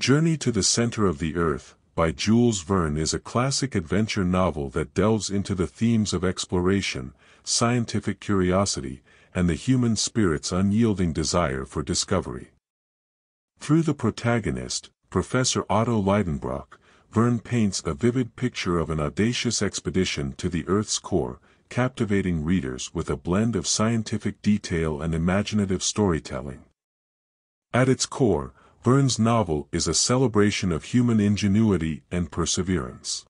Journey to the Center of the Earth, by Jules Verne is a classic adventure novel that delves into the themes of exploration, scientific curiosity, and the human spirit's unyielding desire for discovery. Through the protagonist, Professor Otto Lidenbrock, Verne paints a vivid picture of an audacious expedition to the Earth's core, captivating readers with a blend of scientific detail and imaginative storytelling. At its core, Verne's novel is a celebration of human ingenuity and perseverance.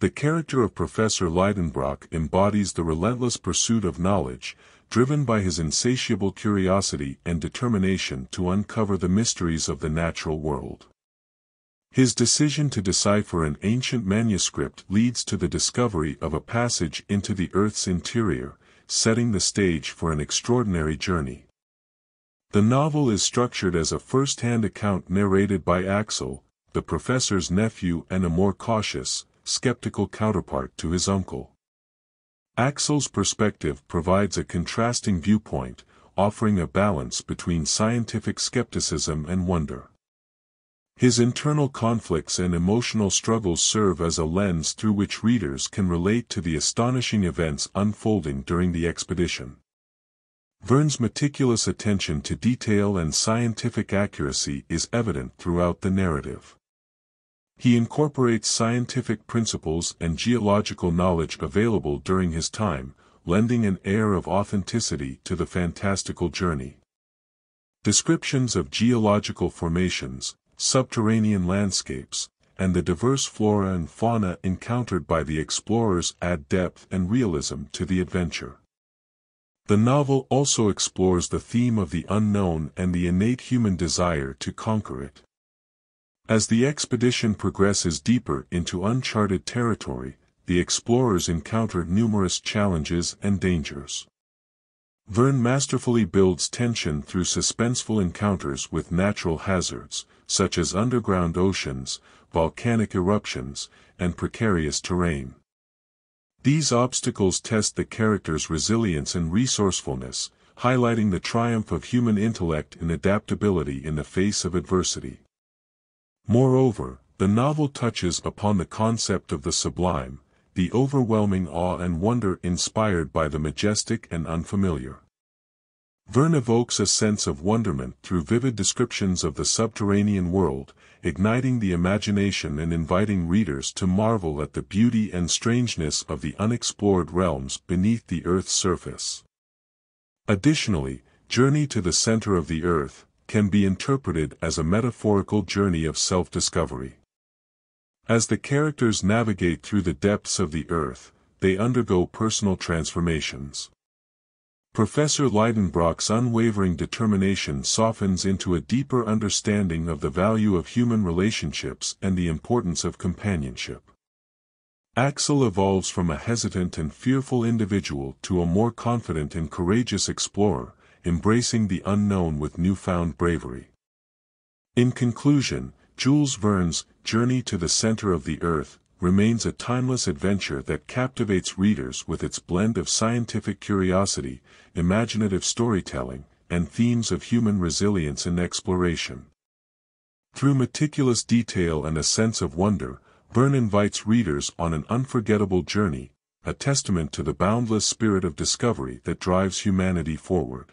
The character of Professor Lidenbrock embodies the relentless pursuit of knowledge, driven by his insatiable curiosity and determination to uncover the mysteries of the natural world. His decision to decipher an ancient manuscript leads to the discovery of a passage into the Earth's interior, setting the stage for an extraordinary journey. The novel is structured as a first-hand account narrated by Axel, the professor's nephew and a more cautious, skeptical counterpart to his uncle. Axel's perspective provides a contrasting viewpoint, offering a balance between scientific skepticism and wonder. His internal conflicts and emotional struggles serve as a lens through which readers can relate to the astonishing events unfolding during the expedition. Verne's meticulous attention to detail and scientific accuracy is evident throughout the narrative. He incorporates scientific principles and geological knowledge available during his time, lending an air of authenticity to the fantastical journey. Descriptions of geological formations, subterranean landscapes, and the diverse flora and fauna encountered by the explorers add depth and realism to the adventure. The novel also explores the theme of the unknown and the innate human desire to conquer it. As the expedition progresses deeper into uncharted territory, the explorers encounter numerous challenges and dangers. Verne masterfully builds tension through suspenseful encounters with natural hazards, such as underground oceans, volcanic eruptions, and precarious terrain. These obstacles test the character's resilience and resourcefulness, highlighting the triumph of human intellect and adaptability in the face of adversity. Moreover, the novel touches upon the concept of the sublime, the overwhelming awe and wonder inspired by the majestic and unfamiliar. Verne evokes a sense of wonderment through vivid descriptions of the subterranean world, igniting the imagination and inviting readers to marvel at the beauty and strangeness of the unexplored realms beneath the Earth's surface. Additionally, Journey to the Center of the Earth can be interpreted as a metaphorical journey of self-discovery. As the characters navigate through the depths of the Earth, they undergo personal transformations. Professor Lidenbrock's unwavering determination softens into a deeper understanding of the value of human relationships and the importance of companionship. Axel evolves from a hesitant and fearful individual to a more confident and courageous explorer, embracing the unknown with newfound bravery. In conclusion, Jules Verne's Journey to the Center of the Earth remains a timeless adventure that captivates readers with its blend of scientific curiosity, imaginative storytelling, and themes of human resilience and exploration. Through meticulous detail and a sense of wonder, Verne invites readers on an unforgettable journey, a testament to the boundless spirit of discovery that drives humanity forward.